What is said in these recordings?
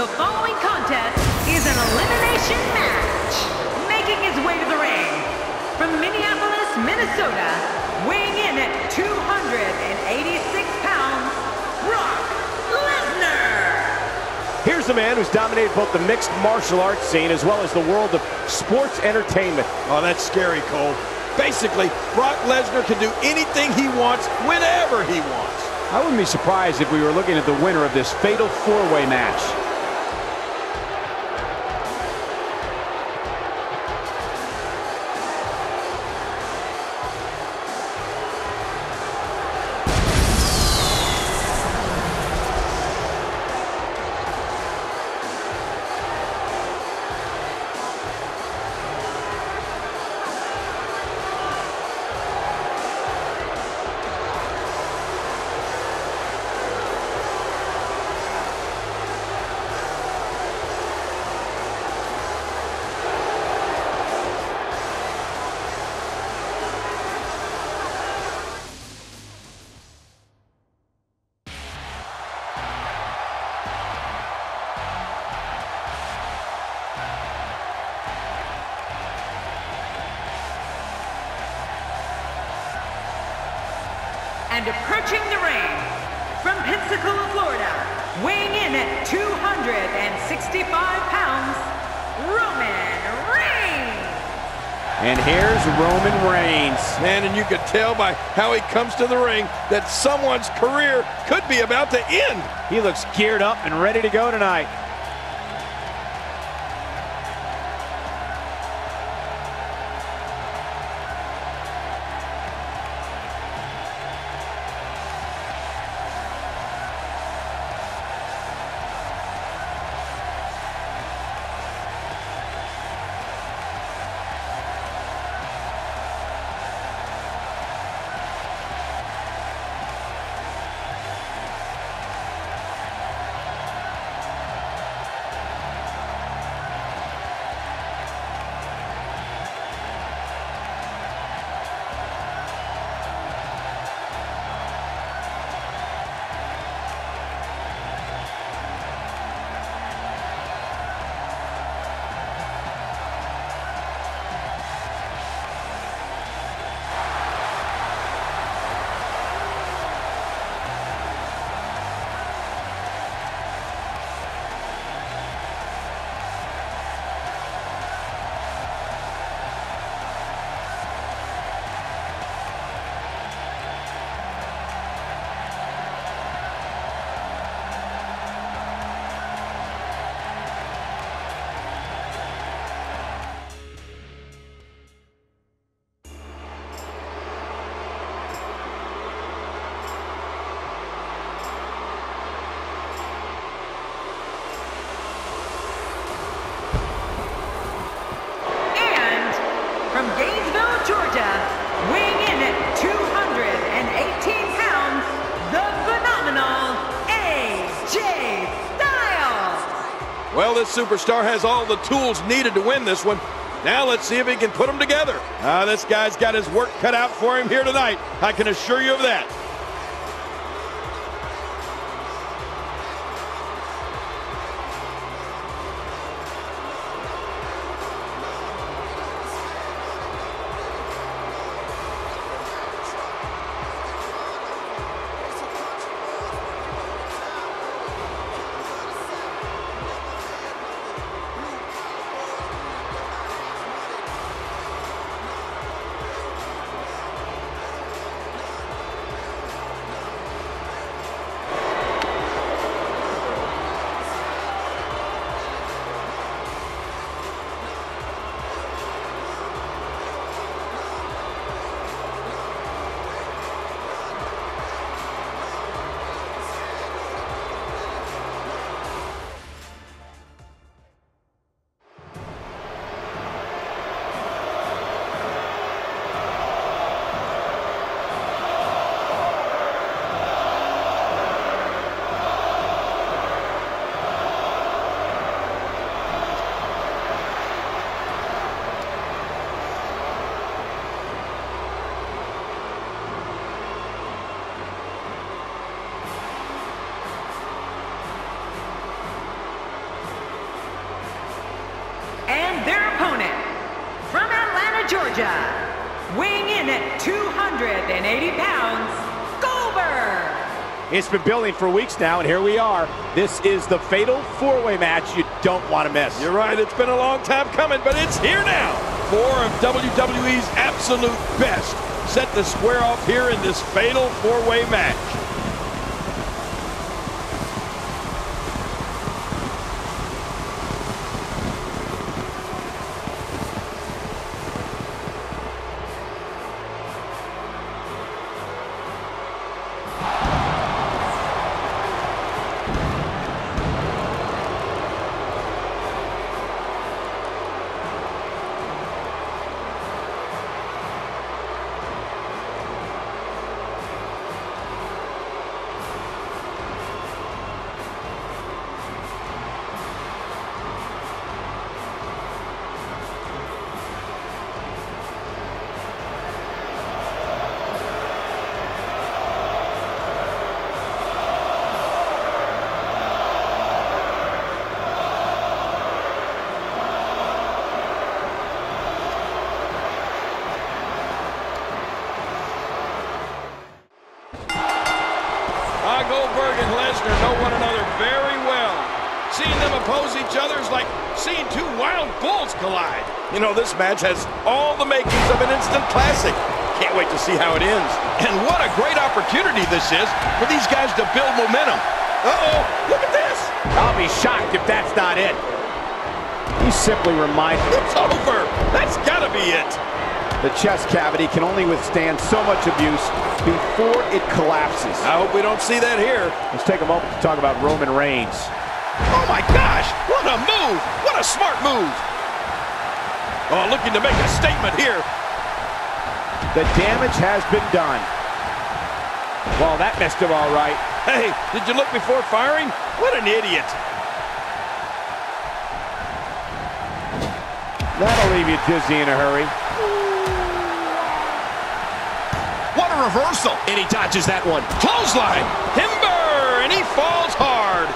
The following contest is an elimination match. Making his way to the ring from Minneapolis, Minnesota, weighing in at 286 pounds, Brock Lesnar. Here's a man who's dominated both the mixed martial arts scene as well as the world of sports entertainment. Oh, that's scary, Cole. Basically, Brock Lesnar can do anything he wants whenever he wants. I wouldn't be surprised if we were looking at the winner of this fatal four-way match. And approaching the ring from Pensacola, Florida, weighing in at 265 pounds, Roman Reigns. And here's Roman Reigns. Man, and you could tell by how he comes to the ring that someone's career could be about to end. He looks geared up and ready to go tonight. Well, this superstar has all the tools needed to win this one. Now let's see if he can put them together. Ah, this guy's got his work cut out for him here tonight. I can assure you of that. 280 pounds, Goldberg. It's been building for weeks now, and here we are. This is the fatal four-way match you don't want to miss. You're right, it's been a long time coming, but it's here now. Four of WWE's absolute best set to square off here in this fatal four-way match. Goldberg and Lesnar know one another very well. Seeing them oppose each other is like seeing two wild bulls collide. You know, this match has all the makings of an instant classic. Can't wait to see how it ends. And what a great opportunity this is for these guys to build momentum. Uh-oh, look at this. I'll be shocked if that's not it. He simply reminded It's over. That's got to be it. The chest cavity can only withstand so much abuse before it collapses. I hope we don't see that here. Let's take a moment to talk about Roman Reigns. Oh my gosh, what a move! What a smart move! Oh, looking to make a statement here. The damage has been done. Well, that missed him all right. Hey, did you look before firing? What an idiot. That'll leave you dizzy in a hurry. Reversal. And he dodges that one. Clothesline. Timber, and he falls hard.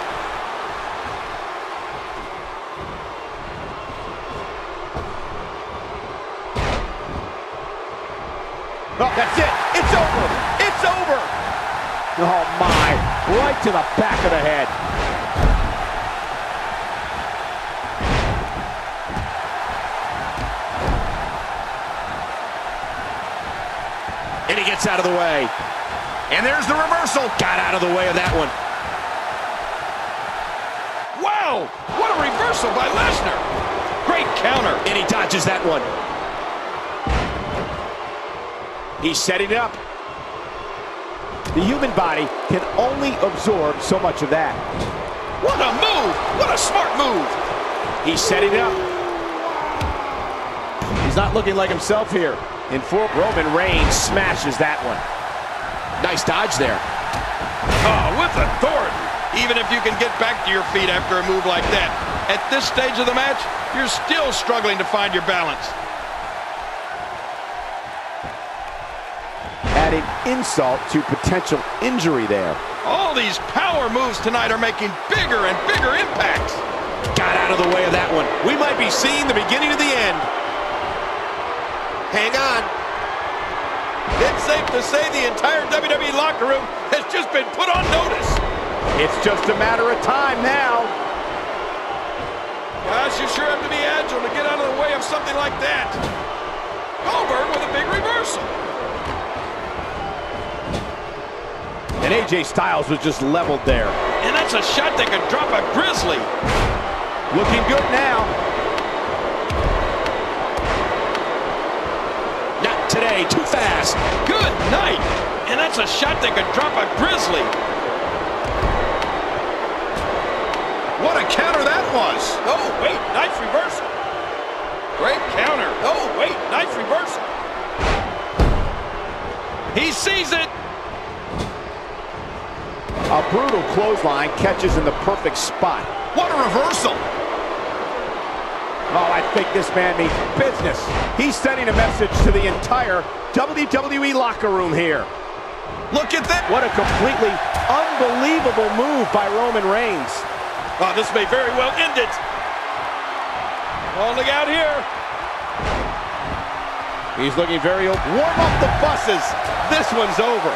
Oh, that's it. It's over. It's over. Oh, my. Right to the back of the head. Gets out of the way. And there's the reversal. Got out of the way of that one. Wow, what a reversal by Lesnar. Great counter. And he dodges that one. He's setting it up. The human body can only absorb so much of that. What a move. What a smart move. He's setting it up. He's not looking like himself here. In four, Roman Reigns smashes that one. Nice dodge there. Oh, with authority. Even if you can get back to your feet after a move like that, at this stage of the match, you're still struggling to find your balance. Adding insult to potential injury there. All these power moves tonight are making bigger and bigger impacts. Got out of the way of that one. We might be seeing the beginning of the end. Hang on. It's safe to say the entire WWE locker room has just been put on notice. It's just a matter of time now. Gosh, you sure have to be agile to get out of the way of something like that. Goldberg with a big reversal. And AJ Styles was just leveled there. And that's a shot that could drop a grizzly. Looking good now. Today. Too fast. Good night. And that's a shot that could drop a grizzly. What a counter that was. Oh, wait, nice reversal. Great counter. Oh, wait, nice reversal. He sees it. A brutal clothesline catches in the perfect spot. What a reversal. Oh, I think this man means business. He's sending a message to the entire WWE locker room here. Look at that. What a completely unbelievable move by Roman Reigns. Oh, this may very well end it. Oh, look out here. He's looking very open. Warm up the buses. This one's over.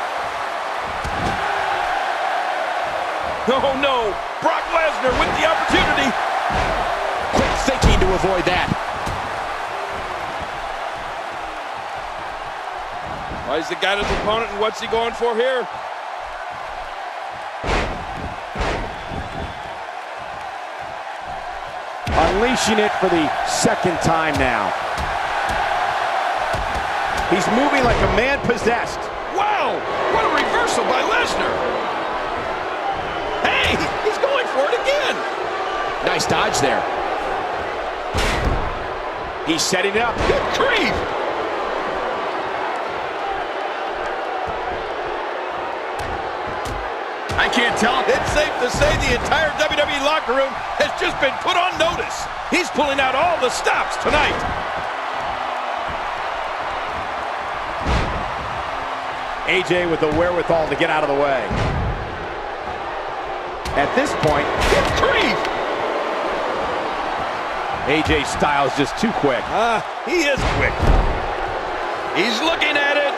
Oh, no. Brock Lesnar with the opportunity. Avoid that. Well, he's the the opponent, and what's he going for here? Unleashing it for the second time now. He's moving like a man possessed. Wow! What a reversal by Lesnar! Hey, he's going for it again! Nice dodge there. He's setting it up. Good grief! I can't tell. It's safe to say the entire WWE locker room has just been put on notice. He's pulling out all the stops tonight. AJ with the wherewithal to get out of the way. At this point, Good grief! AJ Styles just too quick. Ah, he is quick. He's looking at it.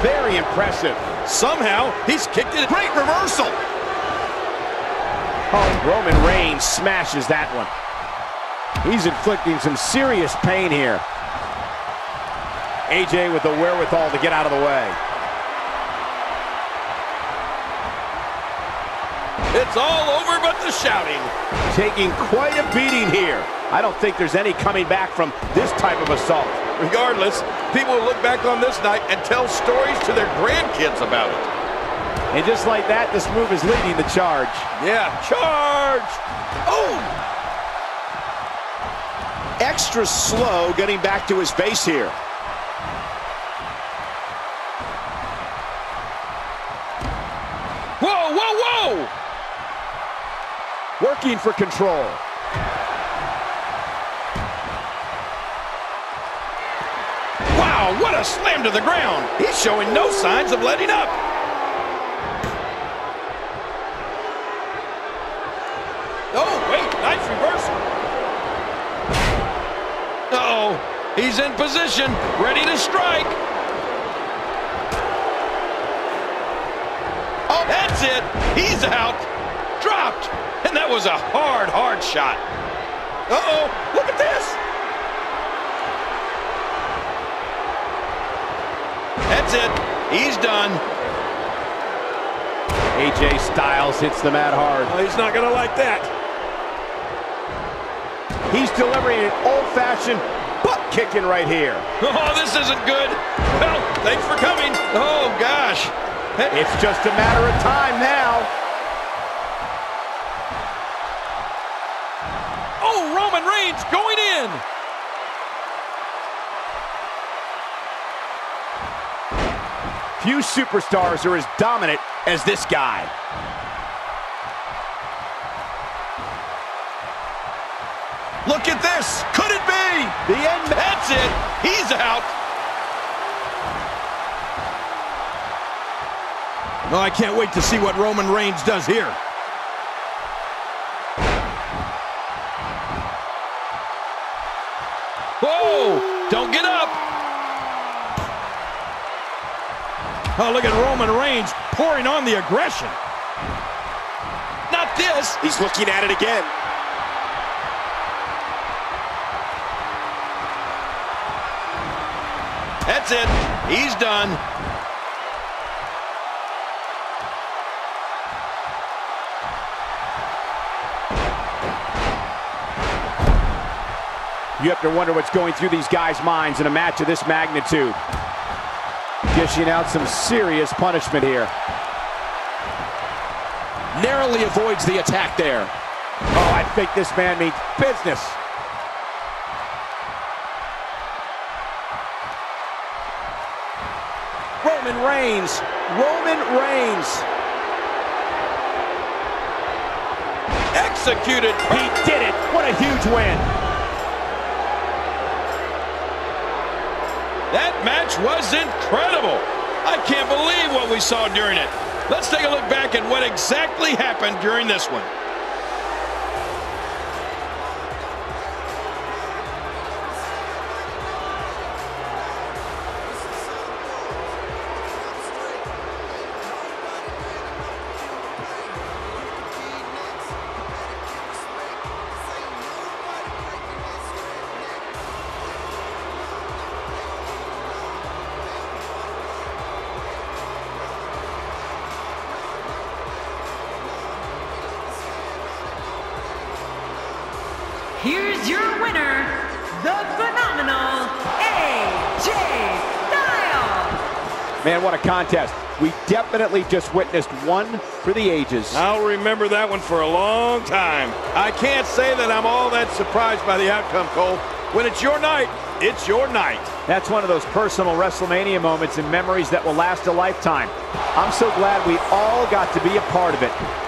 Very impressive. Somehow, he's kicked it. Great reversal. Oh, Roman Reigns smashes that one. He's inflicting some serious pain here. AJ with the wherewithal to get out of the way. It's all over but the shouting. Taking quite a beating here. I don't think there's any coming back from this type of assault. Regardless, people will look back on this night and tell stories to their grandkids about it. And just like that, this move is leading the charge. Yeah, charge! Oh! Extra slow getting back to his base here. Working for control. Wow, what a slam to the ground! He's showing no signs of letting up. Oh, wait, nice reversal. Uh-oh, he's in position, ready to strike. Oh, that's it. He's out. Dropped. That was a hard, hard shot. Uh-oh, look at this. That's it. He's done. AJ Styles hits the mat hard. Oh, he's not going to like that. He's delivering an old-fashioned butt kicking right here. Oh, this isn't good. Well, thanks for coming. Oh, gosh. It's just a matter of time now. Reigns going in. Few superstars are as dominant as this guy. Look at this. Could it be? The end. That's it. He's out. No, I can't wait to see what Roman Reigns does here. Don't get up! Oh, look at Roman Reigns pouring on the aggression. Not this. He's looking at it again. That's it. He's done. You have to wonder what's going through these guys' minds in a match of this magnitude. Dishing out some serious punishment here. Narrowly avoids the attack there. Oh, I think this man means business. Roman Reigns. Roman Reigns. Executed. He did it. What a huge win. Match was incredible. I can't believe what we saw during it. Let's take a look back at what exactly happened during this one. Man, what a contest. We definitely just witnessed one for the ages. I'll remember that one for a long time. I can't say that I'm all that surprised by the outcome, Cole. When it's your night, it's your night. That's one of those personal WrestleMania moments and memories that will last a lifetime. I'm so glad we all got to be a part of it.